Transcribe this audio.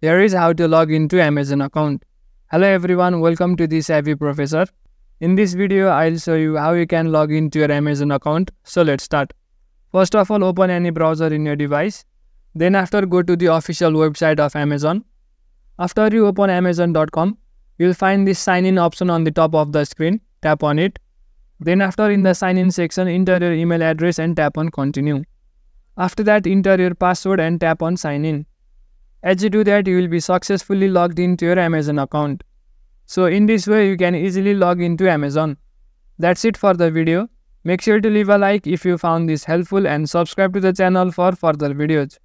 Here is how to log into Amazon account. Hello everyone, welcome to the Savvy Professor. In this video, I'll show you how you can log into your Amazon account. So let's start. First of all, open any browser in your device. Then after go to the official website of Amazon. After you open amazon.com, you'll find this sign in option on the top of the screen. Tap on it. Then after in the sign in section, enter your email address and tap on continue. After that, enter your password and tap on sign in. As you do that, you will be successfully logged into your Amazon account. So in this way, you can easily log into Amazon. That's it for the video. Make sure to leave a like if you found this helpful and subscribe to the channel for further videos.